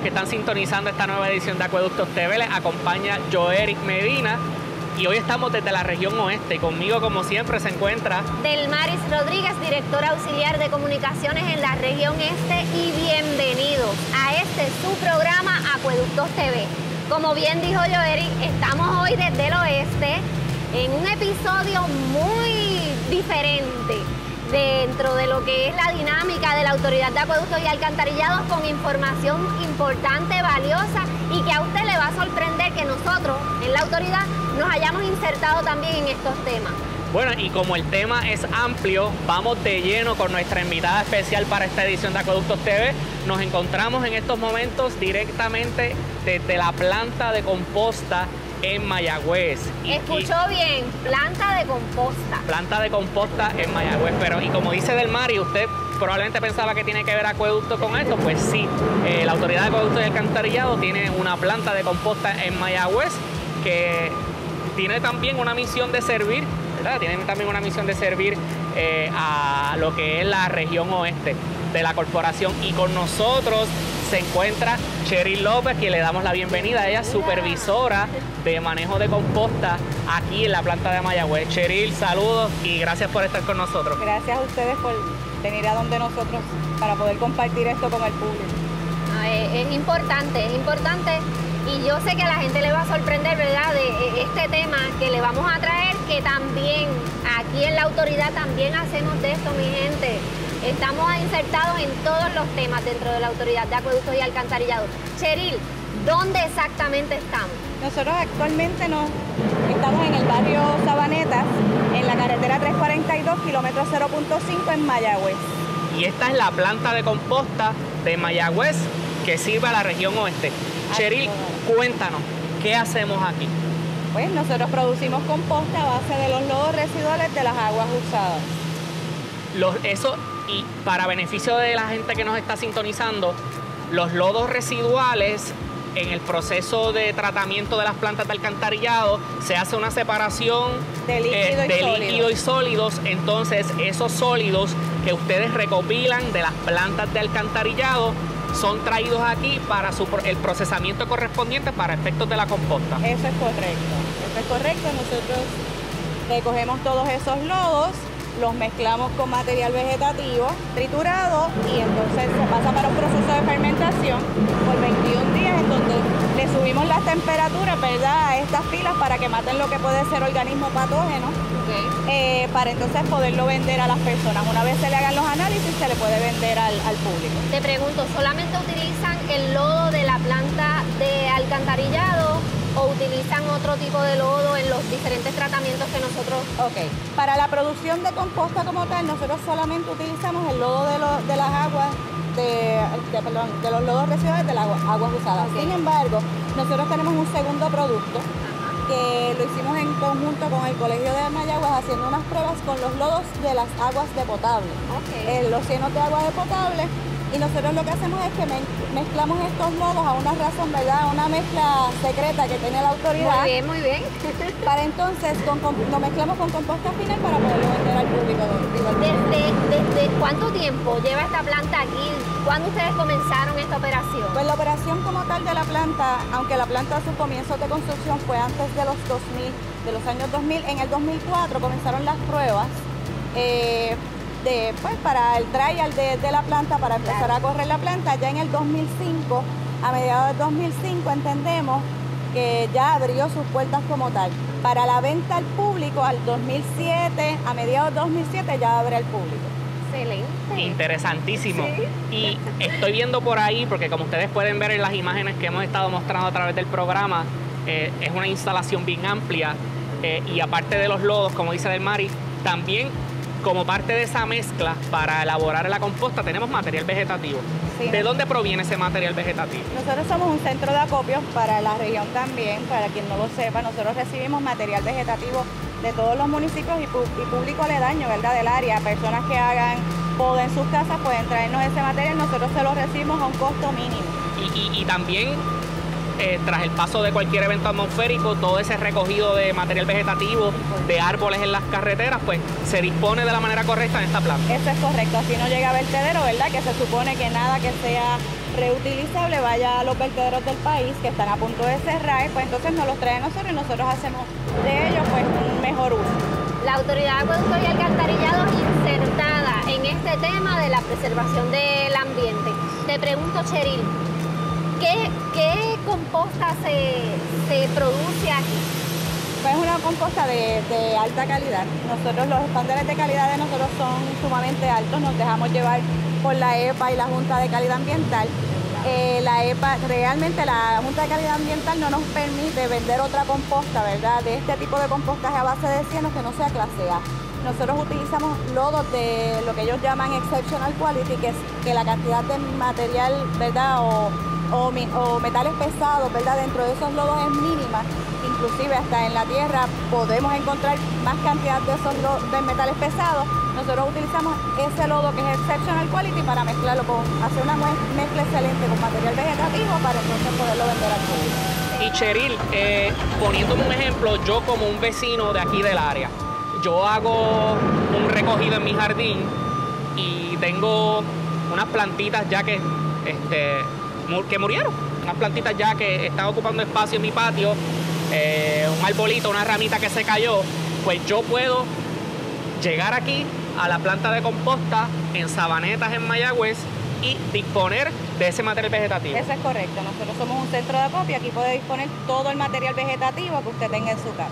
que están sintonizando esta nueva edición de Acueductos TV. Les acompaña Joeric Medina. Y hoy estamos desde la región oeste. Conmigo, como siempre, se encuentra Delmaris Rodríguez, directora auxiliar de comunicaciones en la región este. Y bienvenidos a este su programa Acueductos TV. Como bien dijo Joeric, estamos hoy desde el oeste en un episodio muy diferente dentro de lo que es la dinámica de la Autoridad de Acueductos y Alcantarillados con información importante, valiosa y que a usted le va a sorprender que nosotros en la autoridad nos hayamos insertado también en estos temas. Bueno, y como el tema es amplio, vamos de lleno con nuestra invitada especial para esta edición de Acueductos TV. Nos encontramos en estos momentos directamente desde la planta de composta en Mayagüez. Escuchó bien, planta de composta. Planta de composta en Mayagüez, pero y como dice Del Mar, y usted probablemente pensaba que tiene que ver acueducto con esto, pues sí, eh, la Autoridad de Acueducto y Alcantarillado tiene una planta de composta en Mayagüez que tiene también una misión de servir, ¿verdad? Tiene también una misión de servir eh, a lo que es la región oeste de la corporación y con nosotros se encuentra Cheryl López, que le damos la bienvenida. Ella es supervisora de manejo de composta aquí en la planta de Mayagüez. Cheryl, saludos y gracias por estar con nosotros. Gracias a ustedes por venir a donde nosotros para poder compartir esto con el público. es, importante, es importante y yo sé que a la gente le va a sorprender, ¿verdad?, de este tema que le vamos a traer, que también aquí en la autoridad también hacemos de esto, mi gente. Estamos insertados en todos los temas dentro de la Autoridad de Acueductos y Alcantarillado. Cheryl, ¿dónde exactamente estamos? Nosotros actualmente nos estamos en el barrio Sabanetas, en la carretera 342, kilómetro 0.5 en Mayagüez. Y esta es la planta de composta de Mayagüez que sirve a la región oeste. Cheryl, cuéntanos, ¿qué hacemos aquí? Pues nosotros producimos composta a base de los lodos residuales de las aguas usadas. Los, eso y para beneficio de la gente que nos está sintonizando, los lodos residuales en el proceso de tratamiento de las plantas de alcantarillado se hace una separación de, líquido, y, y, sólidos. Entonces esos sólidos que ustedes recopilan de las plantas de alcantarillado son traídos aquí para su, el procesamiento correspondiente para efectos de la composta. Eso es correcto, eso es correcto. Nosotros recogemos todos esos lodos los mezclamos con material vegetativo triturado y entonces se pasa para un proceso de fermentación por 21 días en donde le subimos las temperaturas ¿verdad? a estas pilas para que maten lo que puede ser organismo patógeno eh, para entonces poderlo vender a las personas. Una vez se le hagan los análisis se le puede vender al, al público. Te pregunto, ¿solamente utilizan el lodo de la planta de alcantarillado o utilizan otro tipo de lodo en los diferentes tratamientos que nosotros... Ok, para la producción de composta como tal, nosotros solamente utilizamos el lodo de, las aguas, de, de, los lodos residuales de las aguas usadas. Sin embargo, nosotros tenemos un segundo producto que lo hicimos en conjunto con el Colegio de Mayagüez haciendo unas pruebas con los lodos de las aguas de potable. Okay. los llenos de agua de potable y nosotros lo que hacemos es que mezclamos estos lodos a una razón, ¿verdad? Una mezcla secreta que tiene la autoridad. Muy bien, muy bien. para entonces lo mezclamos con composta final para poderlo vender al público. ¿Desde, ¿Desde cuánto tiempo lleva esta planta aquí? ¿Cuándo ustedes comenzaron esta operación? Pues la operación como tal de la planta, aunque la planta a su comienzo de construcción fue antes de los 2000, de los años 2000, en el 2004 comenzaron las pruebas. Eh, pues, para el trial de, de la planta, para empezar a correr la planta. Ya en el 2005, a mediados del 2005, entendemos que ya abrió sus puertas como tal. Para la venta al público, al 2007, a mediados del 2007 ya abre al público. Excelente. Interesantísimo. Y estoy viendo por ahí, porque como ustedes pueden ver en las imágenes que hemos estado mostrando a través del programa, eh, es una instalación bien amplia. Eh, y aparte de los lodos, como dice Del Mari, también como parte de esa mezcla para elaborar la composta tenemos material vegetativo. ¿De dónde proviene ese material vegetativo? Nosotros somos un centro de acopio para la región también, para quien no lo sepa, nosotros recibimos material vegetativo de todos los municipios y, público aledaño, ¿verdad? Del área. Personas que hagan poda en sus casas pueden traernos ese material, nosotros se lo recibimos a un costo mínimo. y también eh, tras el paso de cualquier evento atmosférico, todo ese recogido de material vegetativo, de árboles en las carreteras, pues se dispone de la manera correcta en esta planta. Eso es correcto, así no llega a vertedero, ¿verdad? Que se supone que nada que sea reutilizable vaya a los vertederos del país que están a punto de cerrar, pues entonces nos los traen nosotros y nosotros hacemos de ellos pues un mejor uso. La Autoridad de Acueductos y Alcantarillados insertada en este tema de la preservación del ambiente. Te pregunto, Cheryl, ¿qué, composta se, se produce aquí? Pues es una composta de, de, alta calidad. Nosotros los estándares de calidad de nosotros son sumamente altos, nos dejamos llevar por la EPA y la Junta de Calidad Ambiental. Eh, la EPA, realmente la Junta de Calidad Ambiental no nos permite vender otra composta, ¿verdad? De este tipo de compostaje a base de cieno que no sea clase A. Nosotros utilizamos lodos de lo que ellos llaman exceptional quality, que es que la cantidad de material, ¿verdad? O, o, o metales pesados, ¿verdad? Dentro de esos lodos es mínima inclusive hasta en la tierra podemos encontrar más cantidad de esos de metales pesados. Nosotros utilizamos ese lodo que es exceptional quality para mezclarlo con, hacer una mezcla excelente con material vegetativo para entonces poderlo vender al público. Y Cheryl, eh, poniéndome un ejemplo, yo como un vecino de aquí del área, yo hago un recogido en mi jardín y tengo unas plantitas ya que, este, que murieron, unas plantitas ya que están ocupando espacio en mi patio eh, un arbolito, una ramita que se cayó, pues yo puedo llegar aquí a la planta de composta en Sabanetas, en Mayagüez, y disponer de ese material vegetativo. Eso es correcto. Nosotros somos un centro de acopio. Aquí puede disponer todo el material vegetativo que usted tenga en su casa.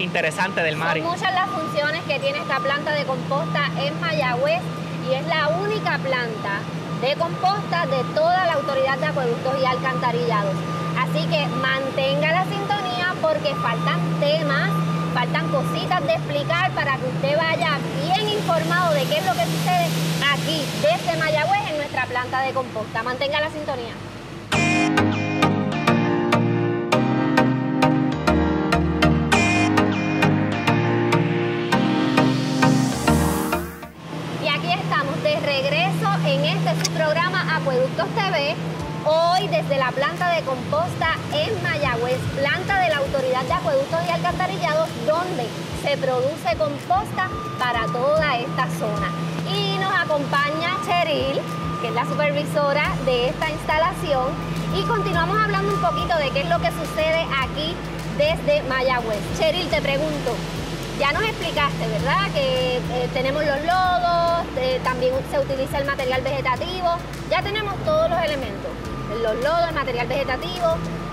Interesante del mar. Son muchas las funciones que tiene esta planta de composta en Mayagüez y es la única planta de composta de toda la autoridad de acueductos y alcantarillados. Así que mantenga la sintonía porque faltan temas, faltan cositas de explicar para que usted vaya bien informado de qué es lo que sucede aquí desde Mayagüez en nuestra planta de composta. Mantenga la sintonía. Programa Acueductos TV Hoy desde la planta de composta en Mayagüez, planta de la Autoridad de Acueductos y Alcantarillados, donde se produce composta para toda esta zona. Y nos acompaña Cheryl, que es la supervisora de esta instalación, y continuamos hablando un poquito de qué es lo que sucede aquí desde Mayagüez. Cheryl, te pregunto, ya nos explicaste, ¿verdad? Que eh, tenemos los lodos, eh, también se utiliza el material vegetativo, ya tenemos todos los elementos los lodos, el material vegetativo.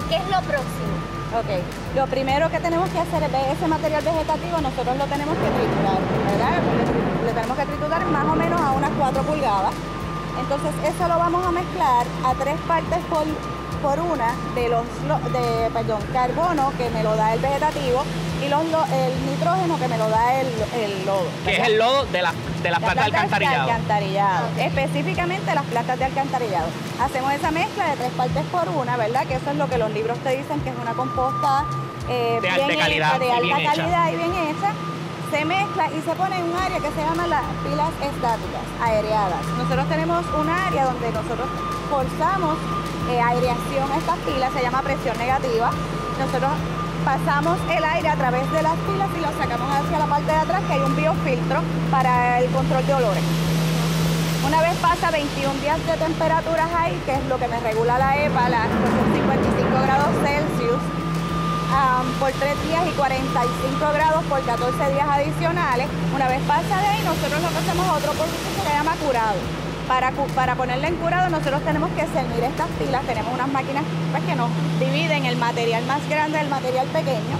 ¿Qué es lo próximo? Ok, lo primero que tenemos que hacer es ver ese material vegetativo, nosotros lo tenemos que triturar, ¿verdad? Le tenemos que triturar más o menos a unas 4 pulgadas. Entonces eso lo vamos a mezclar a tres partes por, por una de los de, perdón, carbono que me lo da el vegetativo y los, el nitrógeno que me lo da el, el lodo. Que es el lodo de, la, de las plantas de alcantarillado. De alcantarillado. Específicamente las plantas de alcantarillado. Hacemos esa mezcla de tres partes por una, ¿verdad? Que eso es lo que los libros te dicen que es una composta eh, de alta calidad, de alta calidad y bien hecha se mezcla y se pone en un área que se llama las pilas estáticas, aereadas. Nosotros tenemos un área donde nosotros forzamos eh, aireación a estas pilas, se llama presión negativa. Nosotros pasamos el aire a través de las pilas y lo sacamos hacia la parte de atrás que hay un biofiltro para el control de olores. Una vez pasa 21 días de temperaturas ahí, que es lo que me regula la EPA, la, 55 grados Celsius, por 3 días y 45 grados por 14 días adicionales. Una vez pasa de ahí, nosotros lo que hacemos otro proceso que se llama curado. Para, para ponerle en curado nosotros tenemos que cernir estas pilas, tenemos unas máquinas pues, que nos dividen el material más grande del material pequeño.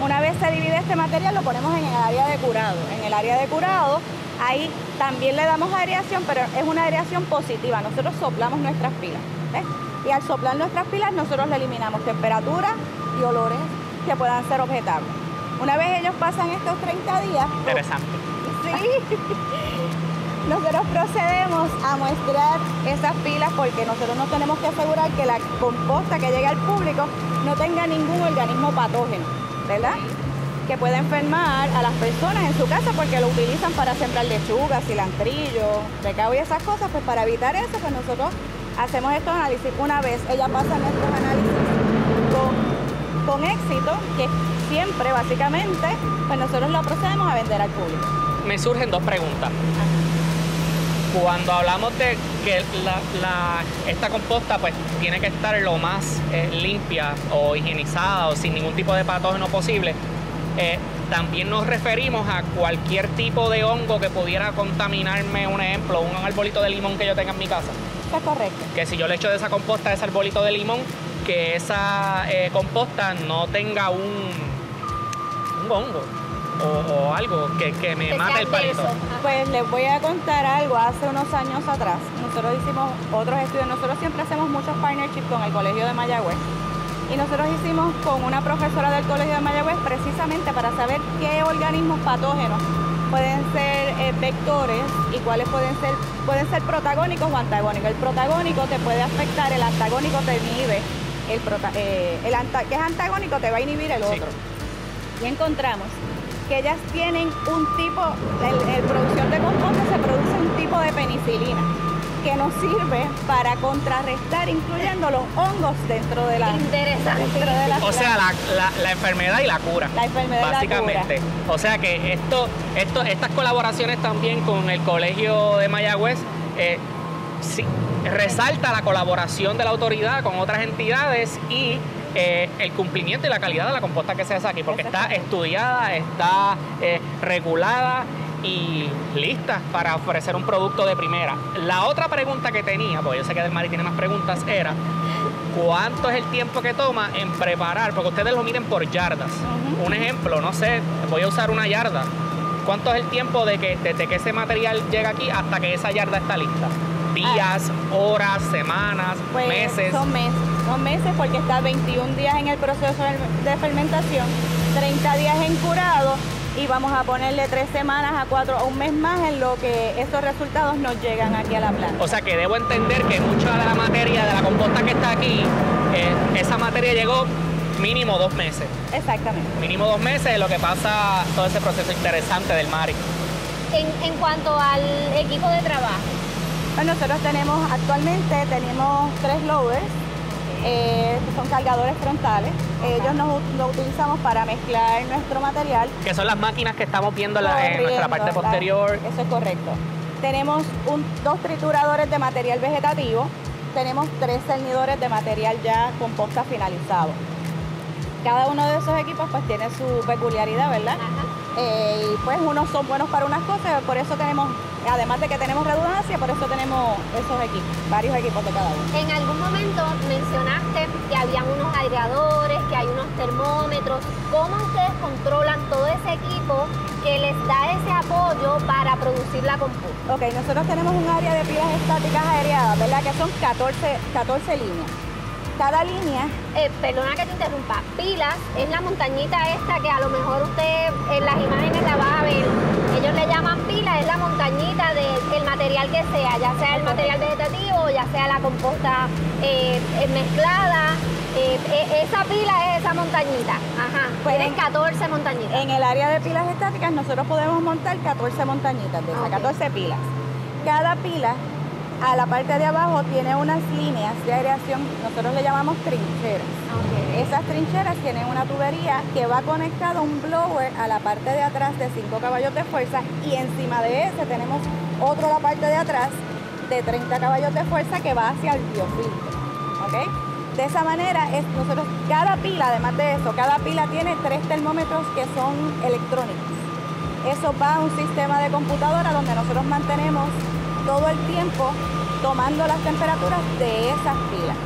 Una vez se divide este material lo ponemos en el área de curado. En el área de curado ahí también le damos aireación, pero es una aireación positiva. Nosotros soplamos nuestras pilas. Y al soplar nuestras pilas nosotros le eliminamos temperatura y olores que puedan ser objetables. Una vez ellos pasan estos 30 días... Interesante. Sí. Nosotros procedemos a muestrar esas pilas porque nosotros nos tenemos que asegurar que la composta que llegue al público no tenga ningún organismo patógeno, ¿verdad? Que pueda enfermar a las personas en su casa porque lo utilizan para sembrar lechuga, cilantrillo, recao y esas cosas, pues para evitar eso, pues nosotros hacemos estos análisis. Una vez ella pasa nuestros análisis con, con éxito, que siempre básicamente, pues nosotros lo procedemos a vender al público. Me surgen dos preguntas. Cuando hablamos de que esta composta pues tiene que estar lo más eh, limpia o higienizada o sin ningún tipo de patógeno posible, eh, también nos referimos a cualquier tipo de hongo que pudiera contaminarme, un ejemplo, un arbolito de limón que yo tenga en mi casa. Está correcto. Que si yo le echo de esa composta a ese arbolito de limón, que esa eh, composta no tenga un, un hongo o, algo que, me mate el palito. Pues les voy a contar algo. Hace unos años atrás, nosotros hicimos otros estudios. Nosotros siempre hacemos muchos partnerships con el Colegio de Mayagüez. Y nosotros hicimos con una profesora del Colegio de Mayagüez precisamente para saber qué organismos patógenos pueden ser eh, vectores y cuáles pueden ser, pueden ser protagónicos o antagónicos. El protagónico te puede afectar, el antagónico te inhibe, el, eh, el que es antagónico te va a inhibir el otro. Y encontramos que ellas tienen un tipo, en, producción de composta se produce un tipo de penicilina que nos sirve para contrarrestar, incluyendo los hongos dentro de la. Interesante. o sea, la, enfermedad y la cura. La enfermedad básicamente. Y la cura. O sea que esto, esto, estas colaboraciones también con el Colegio de Mayagüez. Eh, sí, resalta la colaboración de la autoridad con otras entidades y eh, el cumplimiento y la calidad de la composta que se hace aquí, porque está estudiada, está eh, regulada y lista para ofrecer un producto de primera. La otra pregunta que tenía, porque yo sé que Del Mari tiene más preguntas, era cuánto es el tiempo que toma en preparar, porque ustedes lo miden por yardas. Un ejemplo, no sé, voy a usar una yarda. ¿Cuánto es el tiempo de que desde que ese material llega aquí hasta que esa yarda está lista? Días, horas, semanas, pues, meses. Son meses, son meses porque está 21 días en el proceso de fermentación, 30 días en curado y vamos a ponerle tres semanas a cuatro a un mes más en lo que esos resultados nos llegan aquí a la planta. O sea que debo entender que mucha de la materia de la composta que está aquí, eh, esa materia llegó mínimo dos meses. Exactamente. Mínimo dos meses lo que pasa todo ese proceso interesante del mar. En, en cuanto al equipo de trabajo, pues nosotros tenemos actualmente tenemos tres loaders, eh, que son cargadores frontales. Ellos nos, los utilizamos para mezclar nuestro material. Que son las máquinas que estamos viendo en nuestra parte posterior. eso es correcto. Tenemos dos trituradores de material vegetativo. Tenemos tres cernidores de material ya composta finalizado. Cada uno de esos equipos pues tiene su peculiaridad, ¿verdad? Eh, y pues unos son buenos para unas cosas, por eso tenemos además de que tenemos redundancia, por eso tenemos esos equipos, varios equipos de cada uno. En algún momento mencionaste que habían unos aireadores, que hay unos termómetros. ¿Cómo ustedes controlan todo ese equipo que les da ese apoyo para producir la composta? Ok, nosotros tenemos un área de pilas estáticas aereadas, ¿verdad? Que son 14, 14 líneas. Cada línea... Eh, perdona que te interrumpa. Pilas es la montañita esta que a lo mejor usted en las imágenes la va a ver ellos le llaman pila, es la montañita del material que sea, ya sea el material vegetativo, ya sea la composta eh, eh, mezclada. Eh, esa pila es esa montañita. Ajá. Pues Tienen 14 montañitas. En el área de pilas estáticas nosotros podemos montar 14 montañitas de esas, 14 pilas. Cada pila a la parte de abajo tiene unas líneas de aireación, nosotros le llamamos trincheras. Esas trincheras tienen una tubería que va conectada a un blower a la parte de atrás de 5 caballos de fuerza y encima de ese tenemos otro a la parte de atrás de 30 caballos de fuerza que va hacia el biofiltro. De esa manera, es, nosotros, cada pila, además de eso, cada pila tiene tres termómetros que son electrónicos. Eso va a un sistema de computadora donde nosotros mantenemos todo el tiempo tomando las temperaturas de esas pilas.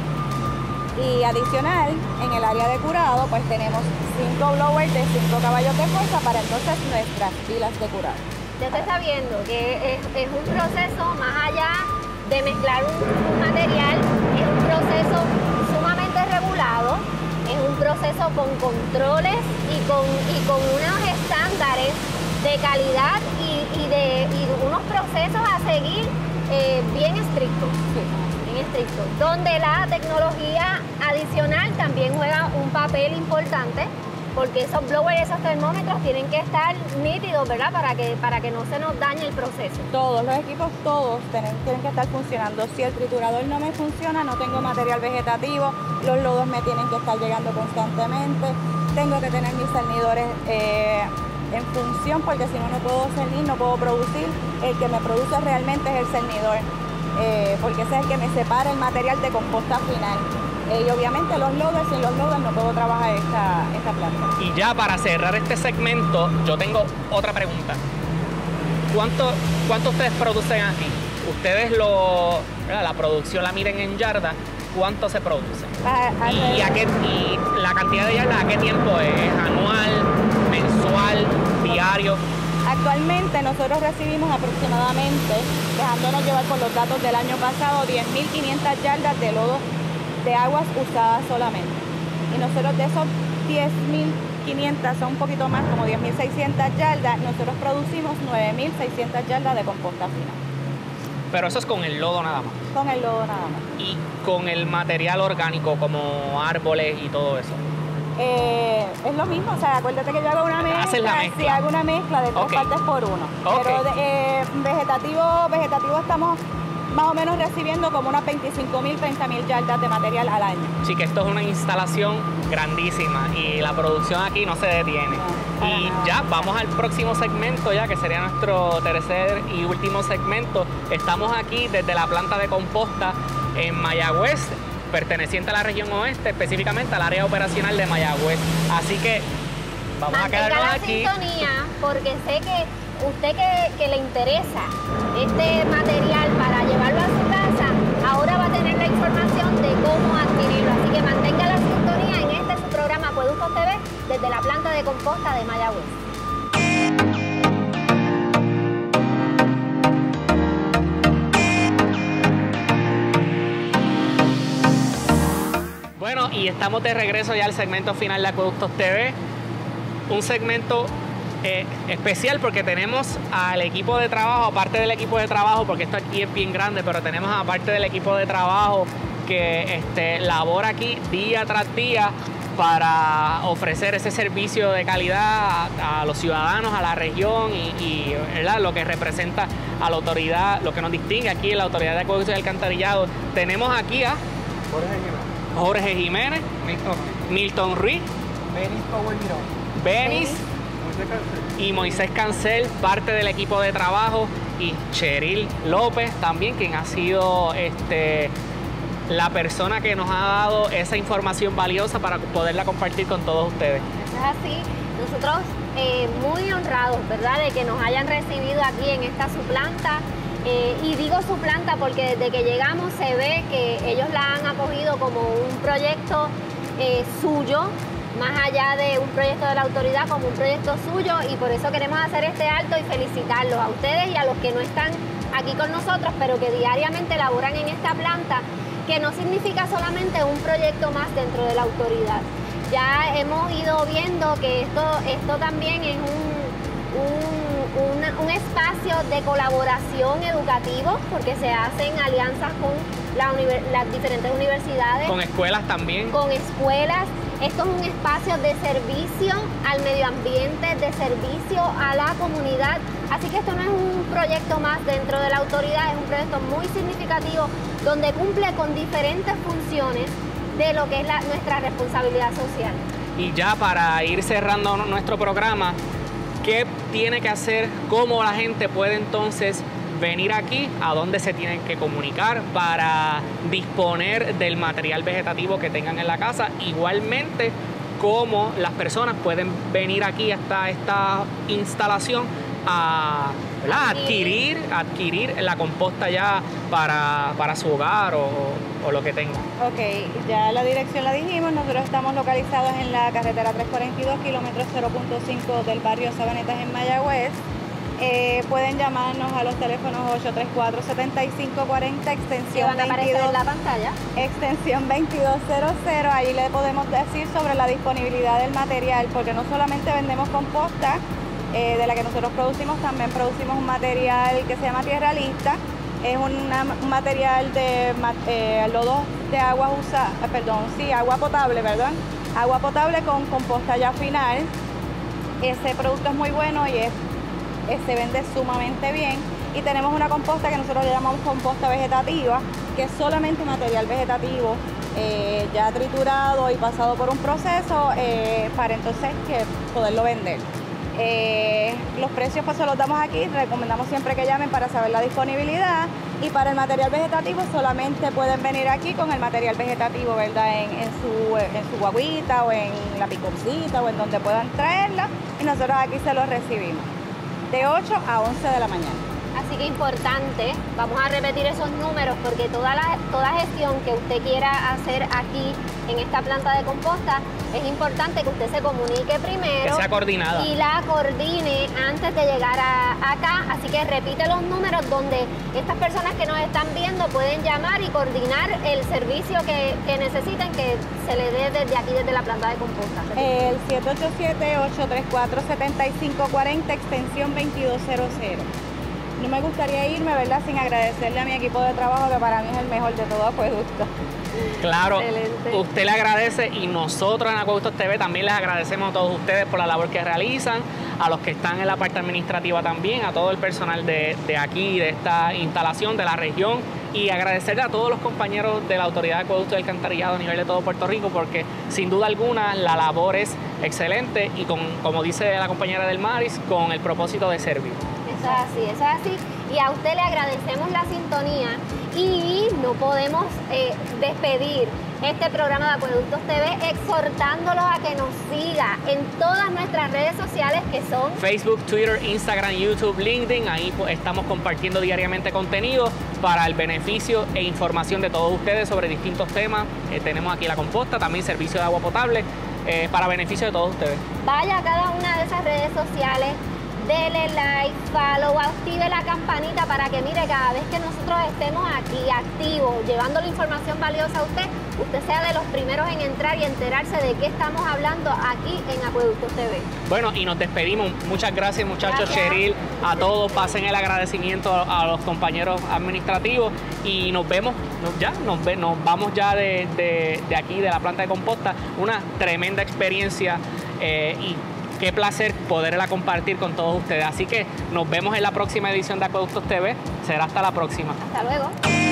Y adicional, en el área de curado, pues tenemos cinco blowers de 5 caballos de fuerza para entonces nuestras pilas de curado. Ya está viendo que es, un proceso más allá de mezclar un, material, es un proceso sumamente regulado, es un proceso con controles y con, y con unos estándares de calidad y, de unos procesos a seguir eh, bien estrictos. bien estrictos. Donde la tecnología adicional también juega un papel importante porque esos blowers, esos termómetros tienen que estar nítidos, ¿verdad? Para que, para que no se nos dañe el proceso. Todos los equipos, todos tienen, que estar funcionando. Si el triturador no me funciona, no tengo material vegetativo, los lodos me tienen que estar llegando constantemente, tengo que tener mis cernidores eh, en función, porque si no, no puedo cernir, no puedo producir. El que me produce realmente es el cernidor, eh, porque ese es el que me separa el material de composta final. Eh, y obviamente los loaders, sin los loaders no puedo trabajar esta, esta planta. Y ya para cerrar este segmento, yo tengo otra pregunta. ¿Cuánto, cuánto ustedes producen aquí? Ustedes lo, la producción la miren en yarda, ¿cuánto se produce? Ah, ¿Y, a qué, y la cantidad de yardas a qué tiempo es? Actualmente nosotros recibimos aproximadamente, dejándonos llevar por los datos del año pasado, 10.500 yardas de lodo de aguas usadas solamente. Y nosotros de esos 10.500, son un poquito más, como 10.600 yardas, nosotros producimos 9.600 yardas de composta final. Pero eso es con el lodo nada más. Con el lodo nada más. Y con el material orgánico como árboles y todo eso. Eh, es lo mismo, o sea, acuérdate que yo hago una mezcla, la mezcla. sí, hago una mezcla de tres partes por uno. Pero de- eh, vegetativo, vegetativo estamos más o menos recibiendo como unas 25 mil, 30 mil yardas de material al año. Sí, que esto es una instalación grandísima y la producción aquí no se detiene. No, y nada. ya vamos al próximo segmento, ya que sería nuestro tercer y último segmento. Estamos aquí desde la planta de composta en Mayagüez, perteneciente a la región oeste, específicamente al área operacional de Mayagüez. Así que vamos a Mantenga quedarnos la aquí. sintonía porque sé que usted que, que le interesa este material para llevarlo a su casa, ahora va a tener la información de cómo adquirirlo. Así que mantenga la sintonía en este su programa Acueductos TV desde la planta de composta de Mayagüez. Bueno, y estamos de regreso ya al segmento final de Acueductos TV. Un segmento eh, especial porque tenemos al equipo de trabajo, aparte del equipo de trabajo, porque esto aquí es bien grande, pero tenemos aparte del equipo de trabajo que este, labora aquí día tras día para ofrecer ese servicio de calidad a, los ciudadanos, a la región y, lo que representa a la autoridad, lo que nos distingue aquí en la autoridad de acueductos y alcantarillado. Tenemos aquí a Jiménez, Milton Ruiz, Benis y Moisés Cancel, parte del equipo de trabajo, y Cheryl López también, quien ha sido este, la persona que nos ha dado esa información valiosa para poderla compartir con todos ustedes. Eso es así. Nosotros eh, muy honrados, ¿verdad?, de que nos hayan recibido aquí en esta su planta. Eh, y digo su planta porque desde que llegamos se ve que ellos la han acogido como un proyecto eh, suyo, más allá de un proyecto de la autoridad, como un proyecto suyo. Y por eso queremos hacer este alto y felicitarlos a ustedes y a los que no están aquí con nosotros, pero que diariamente laboran en esta planta, que no significa solamente un proyecto más dentro de la autoridad ya hemos ido viendo que esto, esto también es un, de colaboración educativo porque se hacen alianzas con la las diferentes universidades, Con escuelas también. con escuelas. Esto es un espacio de servicio al medio ambiente, de servicio a la comunidad. Así que esto no es un proyecto más dentro de la autoridad, es un proyecto muy significativo donde cumple con diferentes funciones de lo que es la- nuestra responsabilidad social. Y ya para ir cerrando nuestro programa, ¿qué tiene que hacer? ¿Cómo la gente puede entonces venir aquí? ¿A dónde se tienen que comunicar para disponer del material vegetativo que tengan en la casa? Igualmente, cómo las personas pueden venir aquí hasta esta instalación a ¿verdad? adquirir, adquirir la composta ya para, para su hogar o, o lo que tengan. Ok, ya la dirección la dijimos, nosotros estamos localizados en la carretera 342, kilómetros 0.5 del barrio Sabanetas en Mayagüez. Eh, pueden llamarnos a los teléfonos 834-7540, Que extensión van a aparecer 22, en la pantalla. extensión 2200. Ahí le podemos decir sobre la disponibilidad del material, porque no solamente vendemos composta, eh, de la que nosotros producimos, también producimos un material que se llama Tierra Lista. Es un material de eh, lodo de agua usa, eh, perdón, sí, agua potable, perdón. Agua potable con composta ya final. Ese producto es muy bueno y es, se vende sumamente bien. Y tenemos una composta que nosotros le llamamos composta vegetativa, que es solamente material vegetativo, ya triturado y pasado por un proceso para entonces que poderlo vender. Eh, los precios pues se los damos aquí, recomendamos siempre que llamen para saber la disponibilidad y para el material vegetativo solamente pueden venir aquí con el material vegetativo, ¿verdad? En, su, en guaguita o en la picocita o en donde puedan traerla y nosotros aquí se los recibimos de 8 a 11 de la mañana. Así que importante, vamos a repetir esos números porque toda, la, toda gestión que usted quiera hacer aquí en esta planta de composta, es importante que usted se comunique primero. Que sea coordinada. Y la coordine antes de llegar acá. Así que repite los números donde estas personas que nos están viendo pueden llamar y coordinar el servicio que, que necesiten que se le dé desde aquí, desde la planta de composta. El 787-834-7540, extensión 2200 no me gustaría irme, ¿verdad?, sin agradecerle a mi equipo de trabajo, que para mí es el mejor de todo Acueducto. Claro, usted le agradece y nosotros en Acueductos TV también les agradecemos a todos ustedes por la labor que realizan, a los que están en la parte administrativa también, a todo el personal de, de aquí, de esta instalación, de la región y agradecerle a todos los compañeros de la Autoridad de Acueducto y Alcantarillado a nivel de todo Puerto Rico porque sin duda alguna la labor es excelente y con, como dice la compañera del Maris, con el propósito de servir. Eso es así, eso es así. Y a usted le agradecemos la sintonía y no podemos eh, despedir este programa de Acueductos TV exhortándolo a que nos siga en todas nuestras redes sociales que son Facebook, Twitter, Instagram, YouTube, LinkedIn. Ahí estamos compartiendo diariamente contenido para el beneficio e información de todos ustedes sobre distintos temas. Eh, tenemos aquí la composta, también servicio de agua potable. Eh, para beneficio de todos ustedes. Vaya a cada una de esas redes sociales, dele like, follow, active la campanita para que mire cada vez que nosotros estemos aquí activos, llevando la información valiosa a usted, usted sea de los primeros en entrar y enterarse de qué estamos hablando aquí en Acueductos TV. Bueno, y nos despedimos. Muchas gracias muchachos, Cheryl, a todos, pasen el agradecimiento a, los compañeros administrativos y nos vemos, ya, nos, nos vamos ya de, aquí, de la planta de composta, una tremenda experiencia eh, y qué placer poderla compartir con todos ustedes. Así que nos vemos en la próxima edición de Acueductos TV. Será hasta la próxima. Hasta luego.